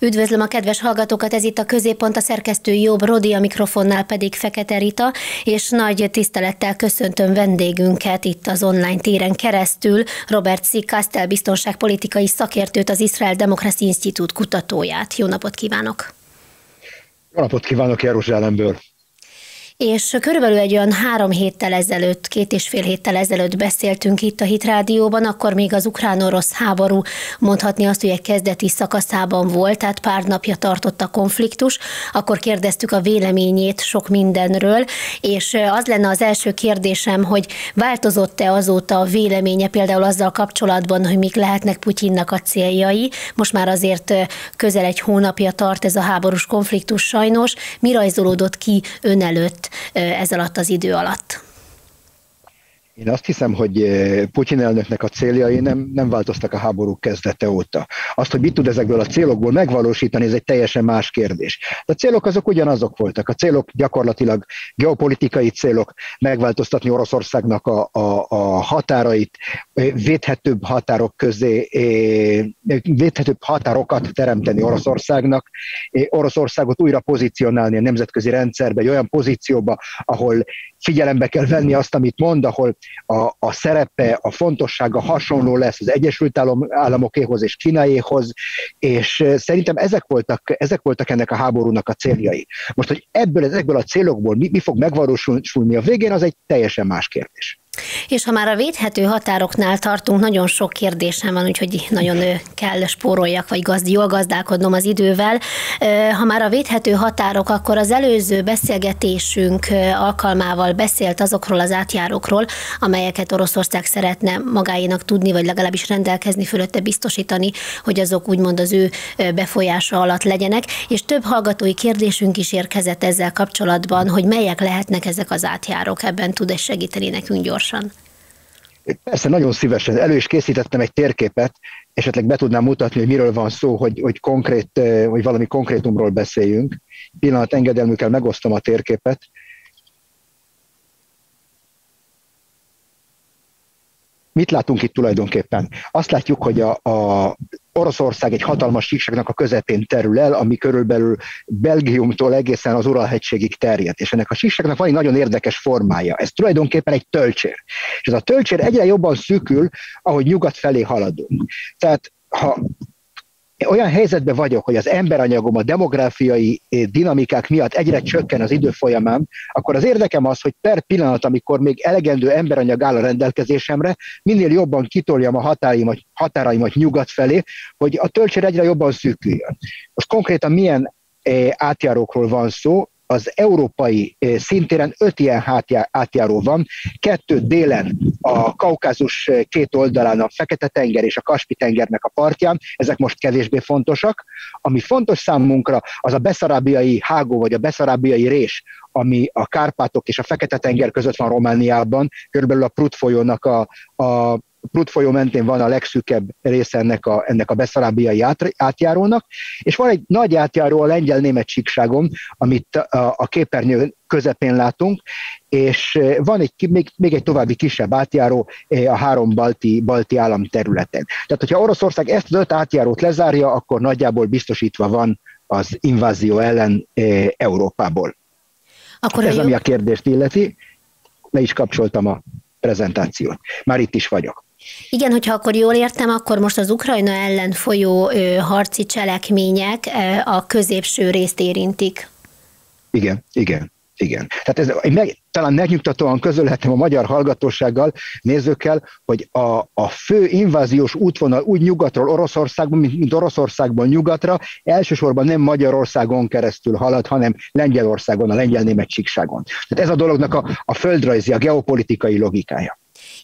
Üdvözlöm a kedves hallgatókat, ez itt a középpont, a szerkesztő Jobb Rodi, a mikrofonnál pedig Fekete Rita, és nagy tisztelettel köszöntöm vendégünket itt az online téren keresztül, Robert C. Kastel biztonságpolitikai szakértőt, az Israel Democracy Institute kutatóját. Jó napot kívánok! Jó napot kívánok Jeruzsálemből! És körülbelül egy olyan három héttel ezelőtt, két és fél héttel ezelőtt beszéltünk itt a Hit Rádióban, akkor még az ukrán-orosz háború mondhatni azt, hogy egy kezdeti szakaszában volt, tehát pár napja tartott a konfliktus, akkor kérdeztük a véleményét sok mindenről, és az lenne az első kérdésem, hogy változott-e azóta a véleménye például azzal kapcsolatban, hogy mik lehetnek Putyinnak a céljai. Most már azért közel egy hónapja tart ez a háborús konfliktus sajnos. Mi rajzolódott ki ön előtt ez alatt az idő alatt? Én azt hiszem, hogy eh, Putyin elnöknek a céljai nem, nem változtak a háború kezdete óta. Azt, hogy mit tud ezekből a célokból megvalósítani, ez egy teljesen más kérdés. De a célok azok ugyanazok voltak. A célok gyakorlatilag geopolitikai célok, megváltoztatni Oroszországnak a, a, a határait, eh, védhetőbb határok közé, eh, védhetőbb határokat teremteni Oroszországnak, Oroszországot újra pozícionálni a nemzetközi rendszerbe, egy olyan pozícióba, ahol figyelembe kell venni azt, amit mond, ahol a, a szerepe, a fontossága hasonló lesz az Egyesült Államokéhoz és Kínáéhoz, és szerintem ezek voltak, ezek voltak ennek a háborúnak a céljai. Most, hogy ebből, ezekből a célokból mi, mi fog megvalósulni a végén, az egy teljesen más kérdés. És ha már a védhető határoknál tartunk, nagyon sok kérdésem van, úgyhogy nagyon kell spóroljak, vagy gazd, jól gazdálkodnom az idővel. Ha már a védhető határok, akkor az előző beszélgetésünk alkalmával beszélt azokról az átjárókról, amelyeket Oroszország szeretne magáénak tudni, vagy legalábbis rendelkezni, fölötte biztosítani, hogy azok úgymond az ő befolyása alatt legyenek. És több hallgatói kérdésünk is érkezett ezzel kapcsolatban, hogy melyek lehetnek ezek az átjárók, ebben tud-e segíteni nekünk gyorsan gyorsan? Persze, nagyon szívesen. Elő is készítettem egy térképet, esetleg be tudnám mutatni, hogy miről van szó, hogy, hogy, konkrét, hogy valami konkrétumról beszéljünk. Pillanat engedelmükkel megosztom a térképet. Mit látunk itt tulajdonképpen? Azt látjuk, hogy a, a Oroszország egy hatalmas síkságnak a közepén terül el, ami körülbelül Belgiumtól egészen az Uralhegységig terjed. És ennek a síkságnak van egy nagyon érdekes formája. Ez tulajdonképpen egy tölcsér. És ez a tölcsér egyre jobban szűkül, ahogy nyugat felé haladunk. Tehát ha olyan helyzetben vagyok, hogy az emberanyagom a demográfiai eh, dinamikák miatt egyre csökken az idő folyamán, akkor az érdekem az, hogy per pillanat, amikor még elegendő emberanyag áll a rendelkezésemre, minél jobban kitoljam a határaimat, határaimat nyugat felé, hogy a töltsér egyre jobban szűküljön. Most konkrétan milyen eh, átjárókról van szó, az európai szintéren öt ilyen átjáró van, kettő délen a Kaukázus két oldalán a Fekete-tenger és a Kaspi-tengernek a partján, ezek most kevésbé fontosak. Ami fontos számunkra, az a beszarábiai hágó, vagy a beszarábiai rés, ami a Kárpátok és a Fekete-tenger között van Romániában, körülbelül a Prut folyónak a, a Prut folyó mentén van a legszűkebb része ennek a, ennek a beszarábiai át, átjárónak, és van egy nagy átjáró a lengyel-német síkságon, amit a, a képernyő közepén látunk, és van egy, még, még egy további kisebb átjáró a három balti, balti állam területen. Tehát, hogyha Oroszország ezt az öt átjárót lezárja, akkor nagyjából biztosítva van az invázió ellen Európából. Akkor Ez, ami a kérdést illeti, le is kapcsoltam a prezentációt. Már itt is vagyok. Igen, hogyha akkor jól értem, akkor most az Ukrajna ellen folyó ö, harci cselekmények ö, a középső részt érintik. Igen, igen. Igen. Tehát ez, meg, talán megnyugtatóan közölhetem a magyar hallgatósággal, nézőkkel, hogy a, a fő inváziós útvonal úgy nyugatról Oroszországban, mint Oroszországban nyugatra, elsősorban nem Magyarországon keresztül halad, hanem Lengyelországon, a lengyel-német síkságon. Tehát ez a dolognak a, a földrajzi, a geopolitikai logikája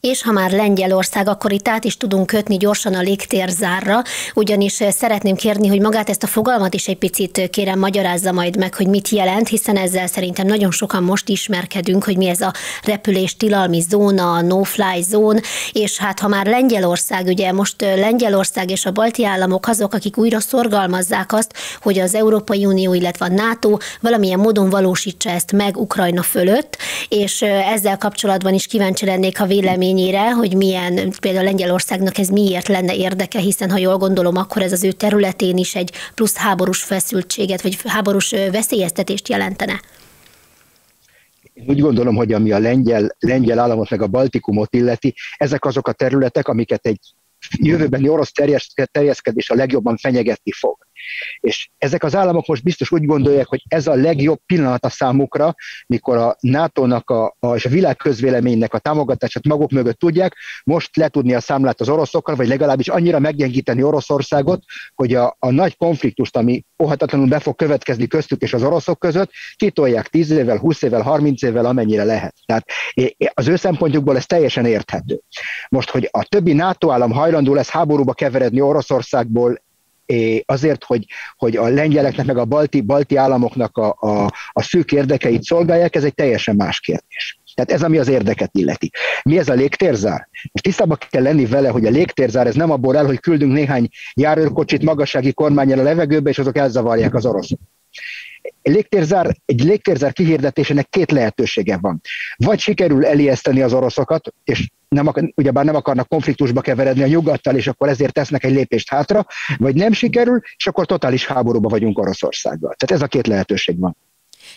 és ha már Lengyelország, akkor itt át is tudunk kötni gyorsan a légtérzárra, ugyanis szeretném kérni, hogy magát ezt a fogalmat is egy picit kérem magyarázza majd meg, hogy mit jelent, hiszen ezzel szerintem nagyon sokan most ismerkedünk, hogy mi ez a repülés tilalmi zóna, a no-fly zone, és hát ha már Lengyelország, ugye most Lengyelország és a balti államok azok, akik újra szorgalmazzák azt, hogy az Európai Unió, illetve a NATO valamilyen módon valósítsa ezt meg Ukrajna fölött, és ezzel kapcsolatban is kíváncsi lennék a vélemény eredményére, hogy milyen például Lengyelországnak ez miért lenne érdeke, hiszen ha jól gondolom, akkor ez az ő területén is egy plusz háborús feszültséget, vagy háborús veszélyeztetést jelentene. Én úgy gondolom, hogy ami a lengyel, lengyel államot meg a Baltikumot illeti, ezek azok a területek, amiket egy jövőbeni orosz terjeszkedés a legjobban fenyegetni fog. És ezek az államok most biztos úgy gondolják, hogy ez a legjobb pillanat a számukra, mikor a NATO-nak a, a, és a világ közvéleménynek a támogatását maguk mögött tudják, most letudni a számlát az oroszokkal, vagy legalábbis annyira meggyengíteni Oroszországot, hogy a, a nagy konfliktust, ami óhatatlanul be fog következni köztük és az oroszok között, kitolják 10 évvel, 20 évvel, 30 évvel, amennyire lehet. Tehát az ő szempontjukból ez teljesen érthető. Most, hogy a többi NATO állam hajlandó lesz háborúba keveredni Oroszországból, azért, hogy, hogy a lengyeleknek, meg a balti, balti államoknak a, a, a szűk érdekeit szolgálják, ez egy teljesen más kérdés. Tehát ez, ami az érdeket illeti. Mi ez a légtérzár? Most tisztában kell lenni vele, hogy a légtérzár ez nem abból el, hogy küldünk néhány járőrkocsit magassági kormányjal a levegőbe, és azok elzavarják az oroszok légtérzár, egy légtérzár kihirdetésének két lehetősége van. Vagy sikerül elijeszteni az oroszokat, és nem, ugyebár nem akarnak konfliktusba keveredni a nyugattal, és akkor ezért tesznek egy lépést hátra, vagy nem sikerül, és akkor totális háborúba vagyunk Oroszországgal. Tehát ez a két lehetőség van.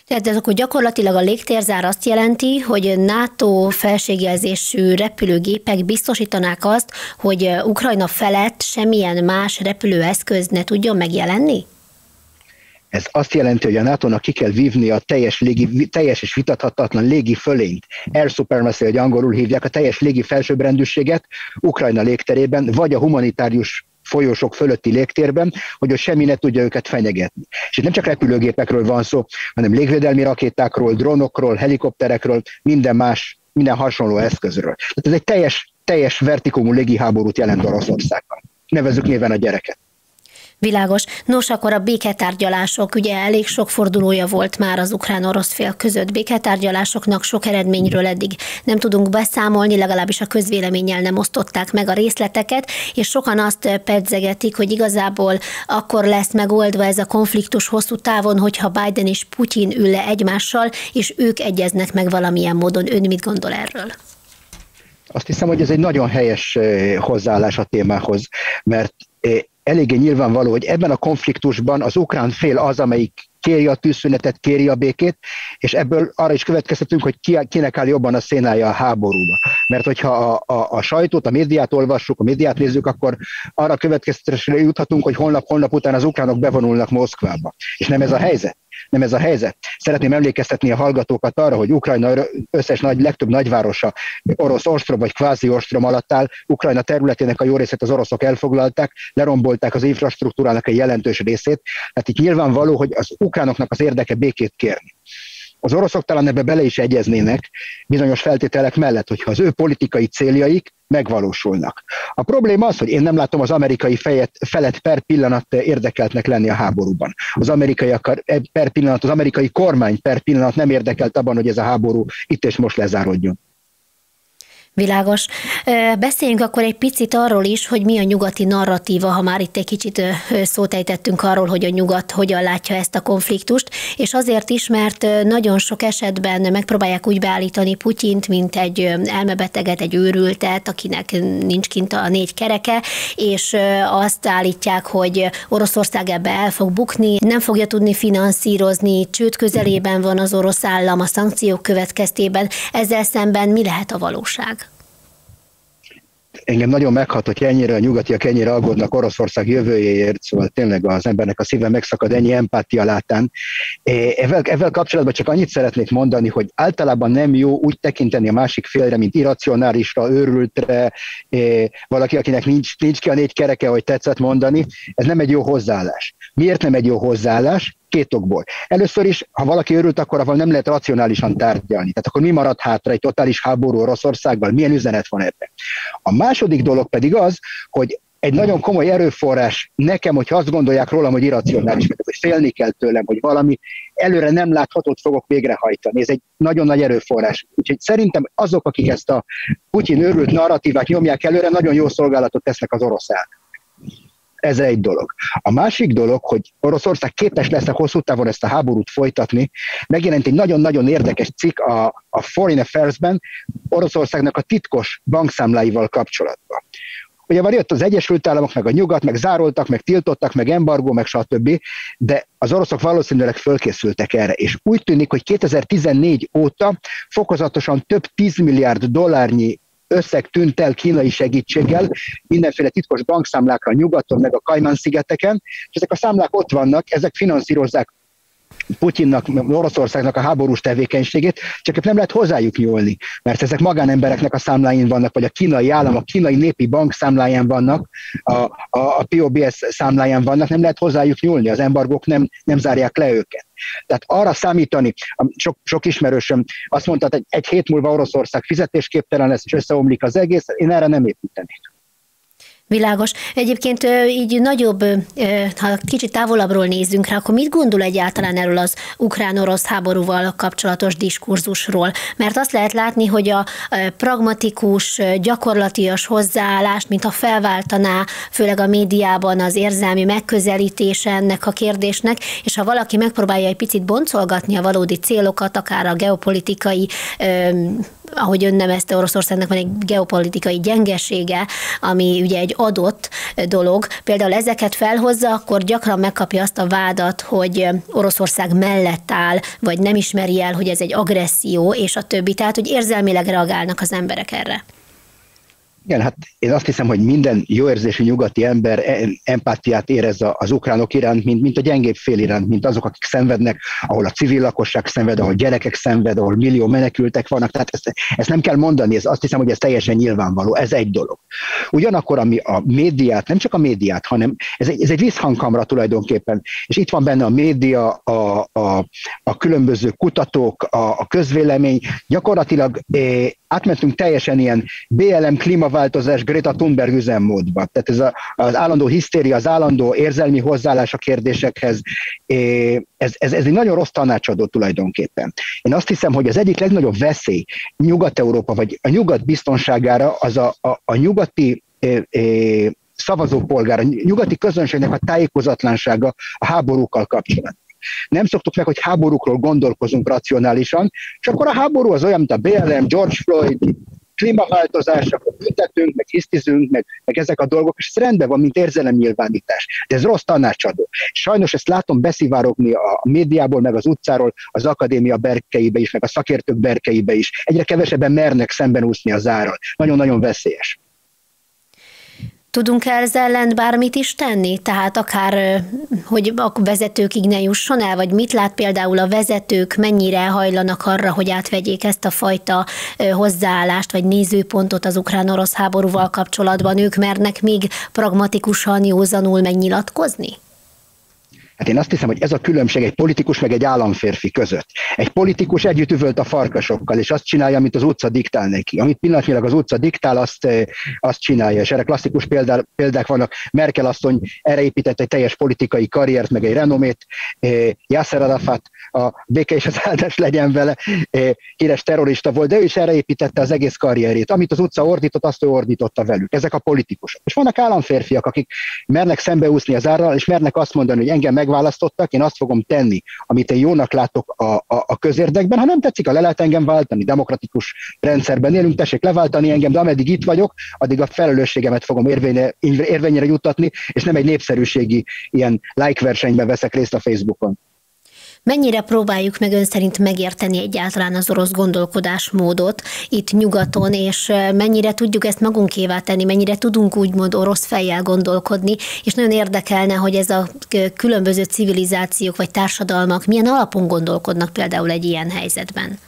Tehát ez akkor gyakorlatilag a légtérzár azt jelenti, hogy NATO felségjelzésű repülőgépek biztosítanák azt, hogy Ukrajna felett semmilyen más repülőeszköz ne tudjon megjelenni? Ez azt jelenti, hogy a NATO-nak ki kell vívni a teljes, légi, teljes és vitathatatlan légi fölényt, air supremacy, hogy angolul hívják, a teljes légi felsőbbrendűséget Ukrajna légterében, vagy a humanitárius folyosók fölötti légtérben, hogy ott semmi ne tudja őket fenyegetni. És itt nem csak repülőgépekről van szó, hanem légvédelmi rakétákról, drónokról, helikopterekről, minden más, minden hasonló eszközről. Tehát ez egy teljes, teljes vertikumú légiháborút jelent Oroszországban. Nevezzük néven a gyereket. Világos. Nos, akkor a béketárgyalások, ugye elég sok fordulója volt már az ukrán-orosz fél között. Béketárgyalásoknak sok eredményről eddig nem tudunk beszámolni, legalábbis a közvéleménnyel nem osztották meg a részleteket, és sokan azt pedzegetik, hogy igazából akkor lesz megoldva ez a konfliktus hosszú távon, hogyha Biden és Putyin ül le egymással, és ők egyeznek meg valamilyen módon. Ön mit gondol erről? Azt hiszem, hogy ez egy nagyon helyes eh, hozzáállás a témához, mert eh, eléggé nyilvánvaló, hogy ebben a konfliktusban az ukrán fél az, amelyik kéri a tűzszünetet, kéri a békét, és ebből arra is következtetünk, hogy ki, kinek áll jobban a szénája a háborúba. Mert hogyha a, a, a sajtót, a médiát olvassuk, a médiát nézzük, akkor arra következtetésre juthatunk, hogy holnap-holnap után az ukránok bevonulnak Moszkvába. És nem ez a helyzet nem ez a helyzet. Szeretném emlékeztetni a hallgatókat arra, hogy Ukrajna összes nagy, legtöbb nagyvárosa orosz ostrom vagy kvázi ostrom alatt áll. Ukrajna területének a jó részét az oroszok elfoglalták, lerombolták az infrastruktúrának egy jelentős részét. Tehát itt nyilvánvaló, hogy az ukránoknak az érdeke békét kérni. Az oroszok talán ebbe bele is egyeznének bizonyos feltételek mellett, hogyha az ő politikai céljaik megvalósulnak. A probléma az, hogy én nem látom az amerikai fejet, felet per pillanat érdekeltnek lenni a háborúban. Az amerikai per pillanat, az amerikai kormány per pillanat nem érdekelt abban, hogy ez a háború itt és most lezárodjon. Világos. Beszéljünk akkor egy picit arról is, hogy mi a nyugati narratíva, ha már itt egy kicsit szót ejtettünk arról, hogy a nyugat hogyan látja ezt a konfliktust, és azért is, mert nagyon sok esetben megpróbálják úgy beállítani Putyint, mint egy elmebeteget, egy őrültet, akinek nincs kint a négy kereke, és azt állítják, hogy Oroszország ebbe el fog bukni, nem fogja tudni finanszírozni, csőd közelében van az orosz állam a szankciók következtében. Ezzel szemben mi lehet a valóság? Engem nagyon meghat, hogy ennyire a nyugatiak ennyire aggódnak Oroszország jövőjéért, szóval tényleg az embernek a szíve megszakad ennyi empátia látán. Ezzel, ezzel kapcsolatban csak annyit szeretnék mondani, hogy általában nem jó úgy tekinteni a másik félre, mint irracionálisra, őrültre, valaki, akinek nincs, nincs ki a négy kereke, hogy tetszett mondani. Ez nem egy jó hozzáállás. Miért nem egy jó hozzáállás? Két okból. Először is, ha valaki örült, akkor avval nem lehet racionálisan tárgyalni. Tehát akkor mi marad hátra egy totális háború Oroszországban? Milyen üzenet van ebben? A második dolog pedig az, hogy egy nagyon komoly erőforrás nekem, hogyha azt gondolják rólam, hogy irracionális, hogy félni kell tőlem, hogy valami előre nem láthatót fogok végrehajtani. Ez egy nagyon nagy erőforrás. Úgyhogy szerintem azok, akik ezt a Putyin őrült narratívát nyomják előre, nagyon jó szolgálatot tesznek az orosz Ez egy dolog. A másik dolog, hogy Oroszország képes lesz a hosszú távon ezt a háborút folytatni. Megjelent egy nagyon-nagyon érdekes cikk a, a Foreign Affairs-ben Oroszországnak a titkos bankszámláival kapcsolatban. Ugye már jött az Egyesült Államok, meg a nyugat, meg zároltak, meg tiltottak, meg embargó, meg stb., de az oroszok valószínűleg fölkészültek erre, és úgy tűnik, hogy 2014 óta fokozatosan több 10 milliárd dollárnyi összeg tűnt el kínai segítséggel mindenféle titkos bankszámlákra nyugaton, meg a Kajmán-szigeteken, és ezek a számlák ott vannak, ezek finanszírozzák Putyinnak, Oroszországnak a háborús tevékenységét, csak nem lehet hozzájuk nyúlni, mert ezek magánembereknek a számláin vannak, vagy a kínai állam, a kínai népi bank számláján vannak, a, a, a POBS számláján vannak, nem lehet hozzájuk nyúlni, az embargók nem, nem zárják le őket. Tehát arra számítani, sok, sok ismerősöm azt mondta, hogy egy hét múlva Oroszország fizetésképtelen lesz, és összeomlik az egész, én erre nem építenék. Világos. Egyébként így nagyobb, ha kicsit távolabbról nézzünk rá, akkor mit gondol egyáltalán erről az ukrán-orosz háborúval kapcsolatos diskurzusról? Mert azt lehet látni, hogy a pragmatikus, gyakorlatias hozzáállást, mint a felváltaná, főleg a médiában az érzelmi megközelítése ennek a kérdésnek, és ha valaki megpróbálja egy picit boncolgatni a valódi célokat, akár a geopolitikai ahogy ön nevezte, Oroszországnak van egy geopolitikai gyengesége, ami ugye egy adott dolog. Például ezeket felhozza, akkor gyakran megkapja azt a vádat, hogy Oroszország mellett áll, vagy nem ismeri el, hogy ez egy agresszió, és a többi. Tehát, hogy érzelmileg reagálnak az emberek erre. Igen, hát én azt hiszem, hogy minden jó érzésű nyugati ember e- empátiát érez az ukránok iránt, mint, mint a gyengébb fél iránt, mint azok, akik szenvednek, ahol a civil lakosság szenved, ahol gyerekek szenved, ahol millió menekültek vannak. Tehát ezt, ezt nem kell mondani, ez azt hiszem, hogy ez teljesen nyilvánvaló, ez egy dolog. Ugyanakkor, ami a médiát, nem csak a médiát, hanem ez egy, ez egy visszhangkamra tulajdonképpen, és itt van benne a média, a, a, a különböző kutatók, a, a közvélemény, gyakorlatilag eh, átmentünk teljesen ilyen BLM klímaváltozás Greta Thunberg üzemmódba. Tehát ez a, az állandó hisztéria, az állandó érzelmi hozzáállás a kérdésekhez, ez, ez, ez egy nagyon rossz tanácsadó tulajdonképpen. Én azt hiszem, hogy az egyik legnagyobb veszély Nyugat-Európa, vagy a nyugat biztonságára az a, a, a nyugati szavazópolgár, a nyugati közönségnek a tájékozatlansága a háborúkkal kapcsolatban. Nem szoktuk meg, hogy háborúkról gondolkozunk racionálisan, és akkor a háború az olyan, mint a BLM, George Floyd, klímaváltozás, akkor büntetünk, meg hisztizünk, meg, meg ezek a dolgok, és ez rendben van, mint érzelemnyilvánítás. De ez rossz tanácsadó. Sajnos ezt látom beszivárogni a médiából, meg az utcáról, az akadémia berkeibe is, meg a szakértők berkeibe is. Egyre kevesebben mernek szemben úszni az árral. Nagyon-nagyon veszélyes. Tudunk -e ezzel ellen bármit is tenni? Tehát akár, hogy a vezetőkig ne jusson el, vagy mit lát például a vezetők, mennyire hajlanak arra, hogy átvegyék ezt a fajta hozzáállást, vagy nézőpontot az ukrán-orosz háborúval kapcsolatban? Ők mernek még pragmatikusan, józanul megnyilatkozni? Hát én azt hiszem, hogy ez a különbség egy politikus meg egy államférfi között. Egy politikus együtt üvölt a farkasokkal, és azt csinálja, amit az utca diktál neki. Amit pillanatnyilag az utca diktál, azt, eh, azt csinálja. És erre klasszikus példák, példák vannak. Merkel asszony erre épített egy teljes politikai karriert, meg egy renomét. Eh, Yasser Arafat, a béke és az áldás legyen vele, eh, híres terrorista volt, de ő is erre építette az egész karrierét. Amit az utca ordított, azt ő ordította velük. Ezek a politikusok. És vannak államférfiak, akik mernek szembeúszni az árral, és mernek azt mondani, hogy engem meg megválasztottak, én azt fogom tenni, amit én jónak látok a, a, a közérdekben. Ha nem tetszik, a le lehet engem váltani, demokratikus rendszerben élünk, tessék leváltani engem, de ameddig itt vagyok, addig a felelősségemet fogom érvényre, érvényre juttatni, és nem egy népszerűségi ilyen like versenyben veszek részt a Facebookon. Mennyire próbáljuk meg ön szerint megérteni egyáltalán az orosz gondolkodásmódot itt nyugaton, és mennyire tudjuk ezt magunkévá tenni, mennyire tudunk úgymond orosz fejjel gondolkodni, és nagyon érdekelne, hogy ez a különböző civilizációk vagy társadalmak milyen alapon gondolkodnak például egy ilyen helyzetben.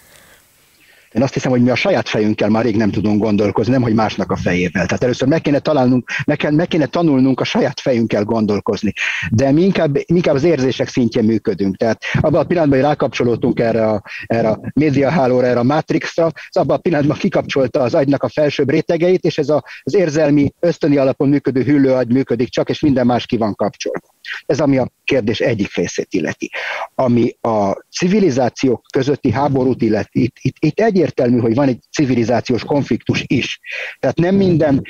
Én azt hiszem, hogy mi a saját fejünkkel már rég nem tudunk gondolkozni, nem hogy másnak a fejével. Tehát először meg kéne találnunk, meg, kéne, meg kéne tanulnunk a saját fejünkkel gondolkozni. De mi inkább, mi inkább az érzések szintjén működünk. Tehát abban a pillanatban, hogy rákapcsolódtunk erre a, erre a médiahálóra, erre a Matrixra, az abban a pillanatban kikapcsolta az agynak a felsőbb rétegeit, és ez a, az érzelmi, ösztöni alapon működő hüllőagy működik csak, és minden más ki van kapcsolva. Ez ami a kérdés egyik részét illeti. Ami a civilizációk közötti háborút illeti, itt, itt, itt egyértelmű, hogy van egy civilizációs konfliktus is. Tehát nem minden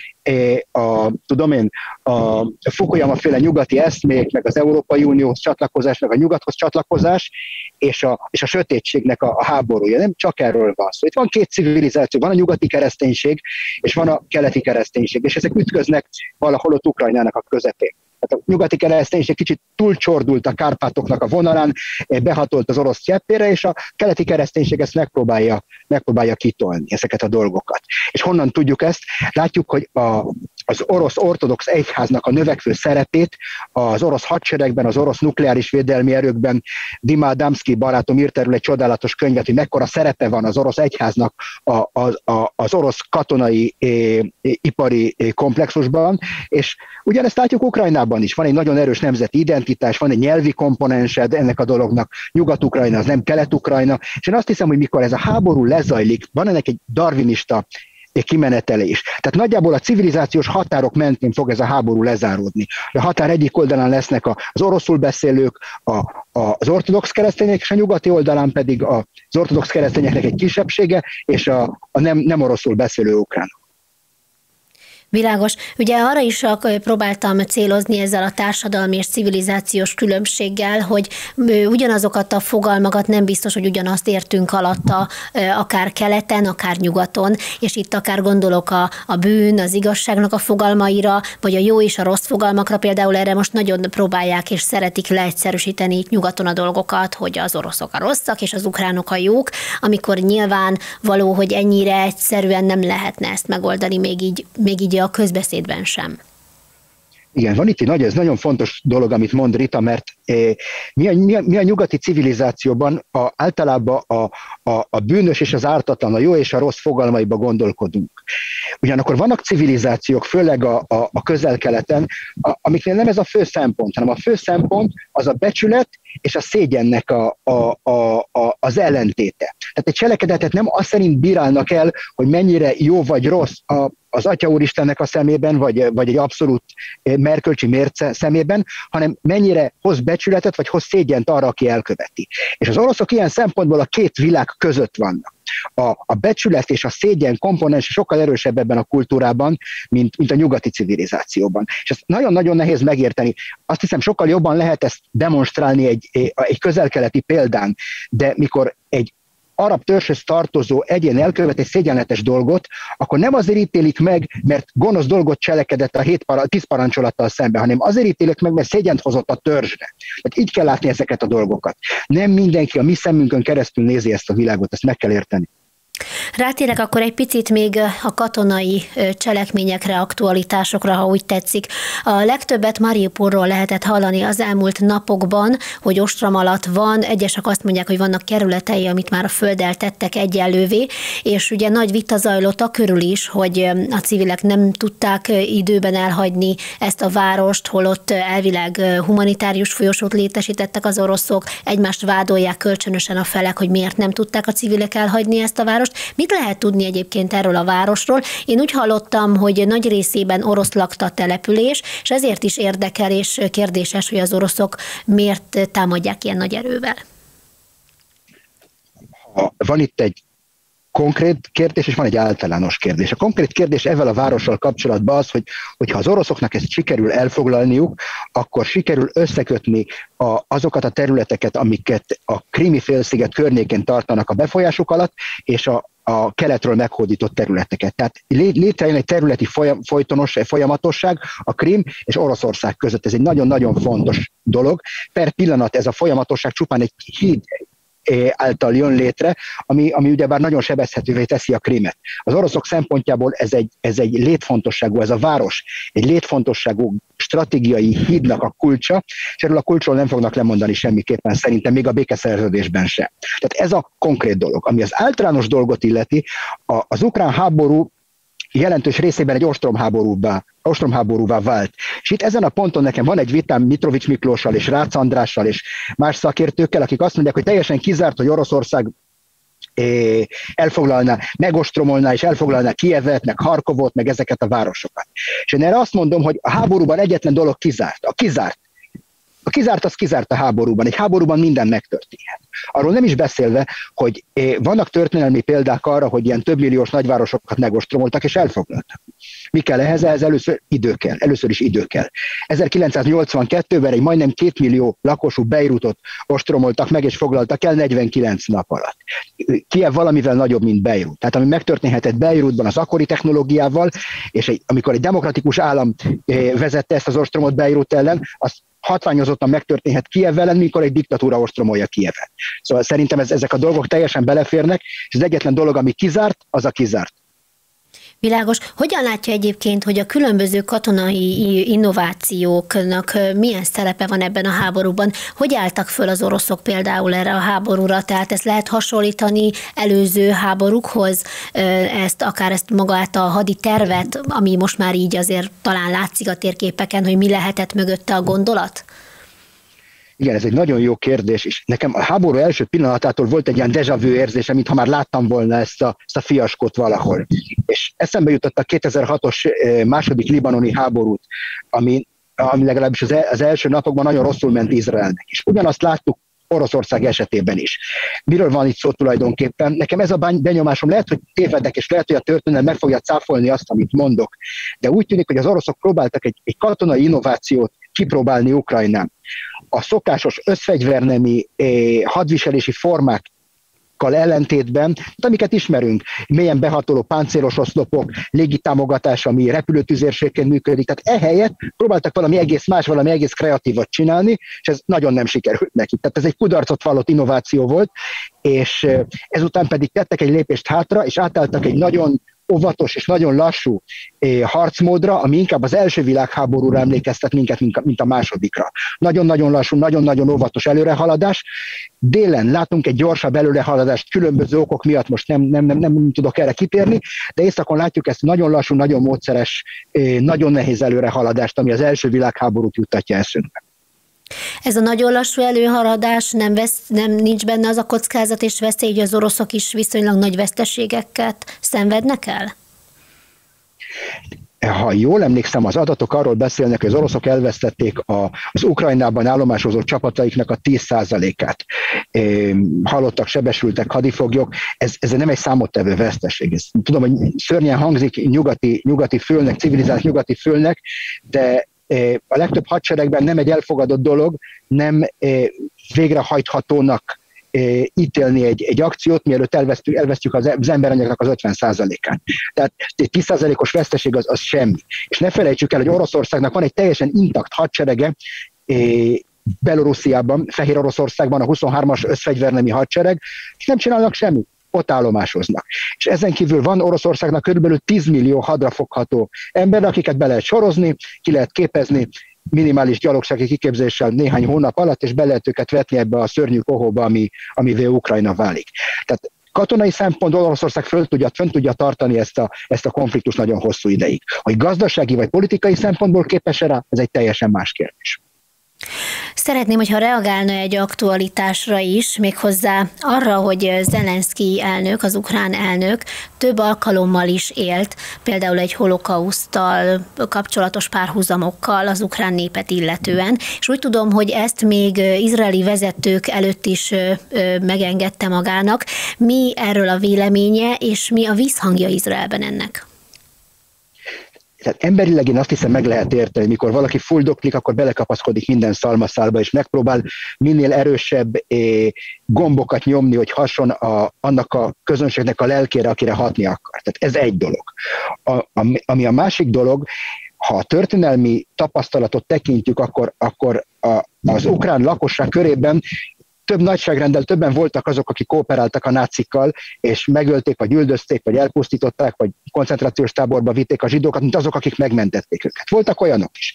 a, tudom én, a Fukuyama féle nyugati eszmék, meg az Európai Unióhoz csatlakozás, meg a nyugathoz csatlakozás, és a, és a sötétségnek a, a háborúja. Nem csak erről van szó. Itt van két civilizáció, van a nyugati kereszténység, és van a keleti kereszténység, és ezek ütköznek valahol ott Ukrajnának a közepén. Tehát a nyugati kereszténység kicsit túlcsordult a Kárpátoknak a vonalán, behatolt az orosz cseppére, és a keleti kereszténység ezt megpróbálja, megpróbálja kitolni ezeket a dolgokat. És honnan tudjuk ezt? Látjuk, hogy a, az orosz ortodox egyháznak a növekvő szerepét az orosz hadseregben, az orosz nukleáris védelmi erőkben Dima Adamski barátom írt erről egy csodálatos könyvet, hogy mekkora szerepe van az orosz egyháznak a, a, a, az orosz katonai é, ipari komplexusban, és ugyanezt látjuk Ukrajnában is. Van egy nagyon erős nemzeti identitás, van egy nyelvi komponensed ennek a dolognak. Nyugat-Ukrajna, az nem Kelet-Ukrajna. És én azt hiszem, hogy mikor ez a háború lezajlik, van ennek egy darwinista kimenetelés. Tehát nagyjából a civilizációs határok mentén fog ez a háború lezáródni. A határ egyik oldalán lesznek az oroszul beszélők, a, a, az ortodox keresztények, és a nyugati oldalán pedig az ortodox keresztényeknek egy kisebbsége, és a, a nem, nem oroszul beszélő ukránok. Világos. Ugye arra is próbáltam célozni ezzel a társadalmi és civilizációs különbséggel, hogy ugyanazokat a fogalmakat nem biztos, hogy ugyanazt értünk alatta, akár keleten, akár nyugaton, és itt akár gondolok a, a bűn, az igazságnak a fogalmaira, vagy a jó és a rossz fogalmakra, például erre most nagyon próbálják és szeretik leegyszerűsíteni itt nyugaton a dolgokat, hogy az oroszok a rosszak, és az ukránok a jók, amikor nyilván való, hogy ennyire egyszerűen nem lehetne ezt megoldani még így, még így a közbeszédben sem. Igen, van itt egy nagy, ez nagyon fontos dolog, amit mond Rita, mert mi, a, mi, a, mi a nyugati civilizációban a, általában a, a, a bűnös és az ártatlan, a jó és a rossz fogalmaiba gondolkodunk. Ugyanakkor vannak civilizációk, főleg a, a, a közel-keleten, a, amiknél nem ez a fő szempont, hanem a fő szempont az a becsület és a szégyennek a, a, a, a, az ellentéte. Tehát egy cselekedetet nem azt szerint bírálnak el, hogy mennyire jó vagy rossz a, az Atya Úristennek a szemében, vagy, vagy egy abszolút eh, merkölcsi mérce szemében, hanem mennyire hoz becsületet, vagy hoz szégyent arra, aki elköveti. És az oroszok ilyen szempontból a két világ között vannak. A, a becsület és a szégyen komponens sokkal erősebb ebben a kultúrában, mint, mint a nyugati civilizációban. És ezt nagyon-nagyon nehéz megérteni. Azt hiszem, sokkal jobban lehet ezt demonstrálni egy, egy közelkeleti példán, de mikor egy arab törzshöz tartozó egyén elkövet egy szégyenletes dolgot, akkor nem azért ítélik meg, mert gonosz dolgot cselekedett a hét para, tíz parancsolattal szemben, hanem azért ítélik meg, mert szégyent hozott a törzsre. Tehát így kell látni ezeket a dolgokat. Nem mindenki a mi szemünkön keresztül nézi ezt a világot, ezt meg kell érteni. Rátérek akkor egy picit még a katonai cselekményekre, aktualitásokra, ha úgy tetszik. A legtöbbet Mariupolról lehetett hallani az elmúlt napokban, hogy ostrom alatt van, egyesek azt mondják, hogy vannak kerületei, amit már a földdel tettek egyenlővé, és ugye nagy vita zajlott a körül is, hogy a civilek nem tudták időben elhagyni ezt a várost, holott elvileg humanitárius folyosót létesítettek az oroszok, egymást vádolják kölcsönösen a felek, hogy miért nem tudták a civilek elhagyni ezt a várost. Mit lehet tudni egyébként erről a városról? Én úgy hallottam, hogy nagy részében orosz lakta település, és ezért is érdekel és kérdéses, hogy az oroszok miért támadják ilyen nagy erővel. Van itt egy konkrét kérdés, és van egy általános kérdés. A konkrét kérdés ezzel a várossal kapcsolatban az, hogy hogyha az oroszoknak ezt sikerül elfoglalniuk, akkor sikerül összekötni a, azokat a területeket, amiket a krimi félsziget környékén tartanak a befolyásuk alatt, és a, a keletről meghódított területeket. Tehát létrejön egy területi folyam, folytonos, folyamatosság a Krim és Oroszország között. Ez egy nagyon-nagyon fontos dolog. Per pillanat ez a folyamatosság csupán egy híd, által jön létre, ami, ami ugyebár nagyon sebezhetővé teszi a krímet. Az oroszok szempontjából ez egy, ez egy létfontosságú, ez a város egy létfontosságú stratégiai hídnak a kulcsa, és erről a kulcsról nem fognak lemondani semmiképpen, szerintem még a békeszerződésben sem. Tehát ez a konkrét dolog. Ami az általános dolgot illeti, a, az ukrán háború jelentős részében egy ostromháborúvá, ostromháborúvá vált. És itt ezen a ponton nekem van egy vitám Mitrovics Miklóssal és Rácz Andrással és más szakértőkkel, akik azt mondják, hogy teljesen kizárt, hogy Oroszország elfoglalná, megostromolná és elfoglalná Kievet, meg Harkovot, meg ezeket a városokat. És én erre azt mondom, hogy a háborúban egyetlen dolog kizárt. A kizárt A kizárt az kizárt a háborúban. Egy háborúban minden megtörténhet. Arról nem is beszélve, hogy eh, vannak történelmi példák arra, hogy ilyen többmilliós nagyvárosokat megostromoltak és elfoglaltak. Mi kell ehhez? Ehhez először idő kell. Először is idő kell. 1982-ben egy majdnem két millió lakosú Beirutot ostromoltak meg és foglaltak el 49 nap alatt. Kiev valamivel nagyobb, mint Beirut. Tehát ami megtörténhetett Beirutban az akkori technológiával, és egy, amikor egy demokratikus állam eh, vezette ezt az ostromot Beirut ellen, az hatványozottan megtörténhet Kiev ellen, mikor egy diktatúra ostromolja Kievet. Szóval szerintem ez, ezek a dolgok teljesen beleférnek, és az egyetlen dolog, ami kizárt, az a kizárt. Világos. Hogyan látja egyébként, hogy a különböző katonai innovációknak milyen szerepe van ebben a háborúban? Hogy álltak föl az oroszok például erre a háborúra? Tehát ezt lehet hasonlítani előző háborúkhoz, ezt akár ezt magát a hadi tervet, ami most már így azért talán látszik a térképeken, hogy mi lehetett mögötte a gondolat? Igen, ez egy nagyon jó kérdés, és nekem a háború első pillanatától volt egy ilyen deja vu érzése, mintha már láttam volna ezt a, ezt a fiaskot valahol. És eszembe jutott a 2006-os eh, második libanoni háborút, ami, ami legalábbis az, az első napokban nagyon rosszul ment Izraelnek. És ugyanazt láttuk Oroszország esetében is. Miről van itt szó tulajdonképpen? Nekem ez a benyomásom lehet, hogy tévedek, és lehet, hogy a történet meg fogja cáfolni azt, amit mondok. De úgy tűnik, hogy az oroszok próbáltak egy, egy katonai innovációt kipróbálni Ukrajnán. A szokásos összfegyvernemi eh, hadviselési formák ellentétben, amiket ismerünk, mélyen behatoló páncélos oszlopok, légitámogatás, ami repülőtüzérségként működik. Tehát ehelyett próbáltak valami egész más, valami egész kreatívat csinálni, és ez nagyon nem sikerült neki. Tehát ez egy kudarcot vallott innováció volt, és eh, ezután pedig tettek egy lépést hátra, és átálltak egy nagyon óvatos és nagyon lassú eh, harcmódra, ami inkább az első világháborúra emlékeztet minket, mint a másodikra. Nagyon-nagyon lassú, nagyon-nagyon óvatos előrehaladás. Délen látunk egy gyorsabb előrehaladást különböző okok miatt, most nem, nem, nem, nem tudok erre kitérni, de északon látjuk ezt nagyon lassú, nagyon módszeres, eh, nagyon nehéz előrehaladást, ami az első világháborút juttatja eszünkbe. Ez a nagyon lassú előhaladás, nem, vesz, nem nincs benne az a kockázat és veszély, hogy az oroszok is viszonylag nagy veszteségeket szenvednek el? ha jól emlékszem, az adatok arról beszélnek, hogy az oroszok elvesztették a, az Ukrajnában állomásozó csapataiknak a 10%-át. Halottak, sebesültek, hadifoglyok. Ez, ez nem egy számottevő veszteség. Ez, tudom, hogy szörnyen hangzik nyugati, nyugati fölnek, civilizált nyugati fölnek, de a legtöbb hadseregben nem egy elfogadott dolog, nem végrehajthatónak ítélni egy, egy akciót, mielőtt elvesztjük, elvesztjük az, az emberanyagnak az 50%-át. Tehát egy 10%-os veszteség az, az semmi. És ne felejtsük el, hogy Oroszországnak van egy teljesen intakt hadserege, Belorussziában, Fehér Oroszországban a 23-as összfegyvernemi hadsereg, és nem csinálnak semmit ott állomásoznak. És ezen kívül van Oroszországnak körülbelül 10 millió hadrafogható ember, akiket be lehet sorozni, ki lehet képezni, minimális gyalogsági kiképzéssel néhány hónap alatt, és be lehet őket vetni ebbe a szörnyű kohóba, ami, amivé Ukrajna válik. Tehát katonai szempontból Oroszország föl tudja, föl tudja tartani ezt a, ezt a konfliktus nagyon hosszú ideig. Hogy gazdasági vagy politikai szempontból képes rá, ez egy teljesen más kérdés. Szeretném, hogyha reagálna egy aktualitásra is, méghozzá arra, hogy Zelenszky elnök, az ukrán elnök több alkalommal is élt, például egy holokausztal kapcsolatos párhuzamokkal az ukrán népet illetően, és úgy tudom, hogy ezt még izraeli vezetők előtt is megengedte magának. Mi erről a véleménye, és mi a vízhangja Izraelben ennek? Tehát emberileg én azt hiszem meg lehet érteni, mikor valaki fuldoklik, akkor belekapaszkodik minden szalmaszálba, és megpróbál minél erősebb eh, gombokat nyomni, hogy hason a, annak a közönségnek a lelkére, akire hatni akar. Tehát ez egy dolog. A, ami a másik dolog, ha a történelmi tapasztalatot tekintjük, akkor, akkor a, az ukrán lakosság körében több nagyságrendel többen voltak azok, akik kooperáltak a nácikkal, és megölték, vagy üldözték, vagy elpusztították, vagy koncentrációs táborba vitték a zsidókat, mint azok, akik megmentették őket. Voltak olyanok is.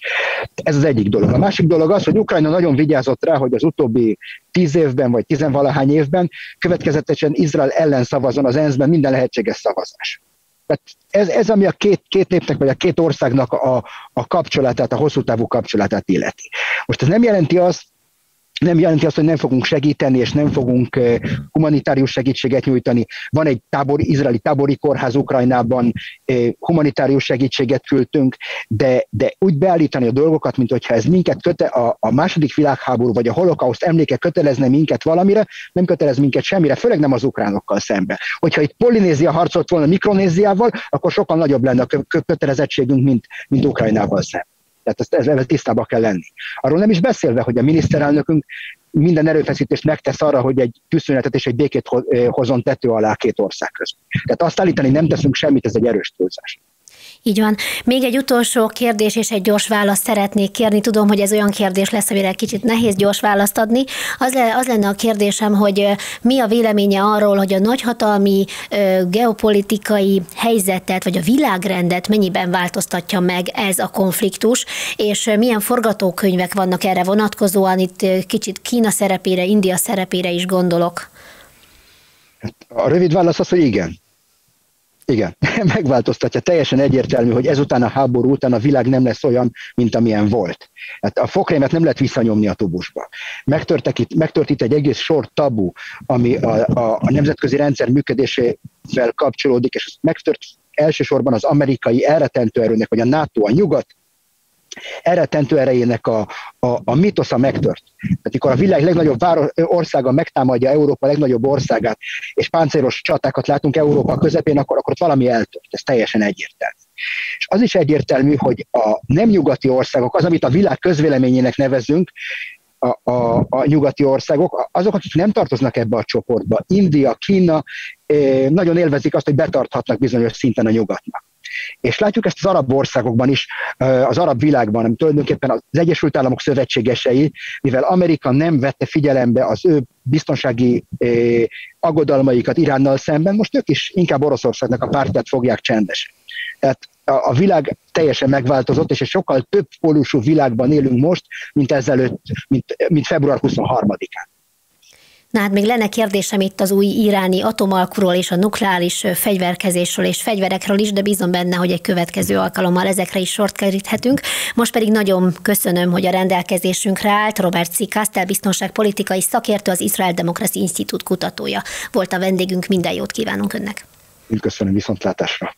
Ez az egyik dolog. A másik dolog az, hogy Ukrajna nagyon vigyázott rá, hogy az utóbbi tíz évben, vagy tizenvalahány évben következetesen Izrael ellen szavazon az ENSZ-ben minden lehetséges szavazás. Tehát ez, ez, ami a két, két népnek, vagy a két országnak a, a kapcsolatát, a hosszú távú kapcsolatát illeti. Most ez nem jelenti azt, nem jelenti azt, hogy nem fogunk segíteni, és nem fogunk humanitárius segítséget nyújtani. Van egy tábor, izraeli tábori kórház Ukrajnában, humanitárius segítséget küldtünk, de, de úgy beállítani a dolgokat, mint hogyha ez minket köte, a, a második világháború vagy a holokauszt emléke kötelezne minket valamire, nem kötelez minket semmire, főleg nem az ukránokkal szembe. Hogyha itt Polinézia harcolt volna Mikronéziával, akkor sokkal nagyobb lenne a kötelezettségünk, mint, mint Ukrajnával szemben. Tehát ezt, ezzel tisztába kell lenni. Arról nem is beszélve, hogy a miniszterelnökünk minden erőfeszítést megtesz arra, hogy egy tűzszünetet és egy békét hozzon tető alá két ország között. Tehát azt állítani, nem teszünk semmit, ez egy erős túlzás. Így van. Még egy utolsó kérdés és egy gyors választ szeretnék kérni. Tudom, hogy ez olyan kérdés lesz, amire kicsit nehéz gyors választ adni. Az, le, az lenne a kérdésem, hogy mi a véleménye arról, hogy a nagyhatalmi geopolitikai helyzetet, vagy a világrendet mennyiben változtatja meg ez a konfliktus, és milyen forgatókönyvek vannak erre vonatkozóan, itt kicsit Kína szerepére, India szerepére is gondolok. A rövid válasz az, hogy igen. Igen, megváltoztatja. Teljesen egyértelmű, hogy ezután a háború után a világ nem lesz olyan, mint amilyen volt. Hát a fokrémet nem lehet visszanyomni a tubusba. Megtörtek itt, megtört itt egy egész sor tabu, ami a, a, a nemzetközi rendszer működésével kapcsolódik, és megtört elsősorban az amerikai elretentő erőnek, vagy a NATO, a nyugat elrettentő erejének a, a, a mitosza megtört. Tehát amikor a világ legnagyobb város, országa megtámadja Európa legnagyobb országát, és páncélos csatákat látunk Európa közepén, akkor, akkor ott valami eltört. Ez teljesen egyértelmű. És az is egyértelmű, hogy a nem nyugati országok, az, amit a világ közvéleményének nevezünk, a, a, a nyugati országok, azok, akik nem tartoznak ebbe a csoportba, India, Kína, eh, nagyon élvezik azt, hogy betarthatnak bizonyos szinten a nyugatnak. És látjuk ezt az arab országokban is, az arab világban, ami tulajdonképpen az Egyesült Államok szövetségesei, mivel Amerika nem vette figyelembe az ő biztonsági aggodalmaikat Iránnal szemben, most ők is inkább Oroszországnak a pártját fogják csendesen. Tehát a világ teljesen megváltozott, és egy sokkal több pólusú világban élünk most, mint ezelőtt, mint, mint február 23-án. Na hát még lenne kérdésem itt az új iráni atomalkuról és a nukleáris fegyverkezésről és fegyverekről is, de bízom benne, hogy egy következő alkalommal ezekre is sort keríthetünk. Most pedig nagyon köszönöm, hogy a rendelkezésünkre állt. Robert C. Kastel, biztonságpolitikai szakértő, az Israel Democracy Institute kutatója. Volt a vendégünk, minden jót kívánunk önnek. Köszönöm, viszontlátásra.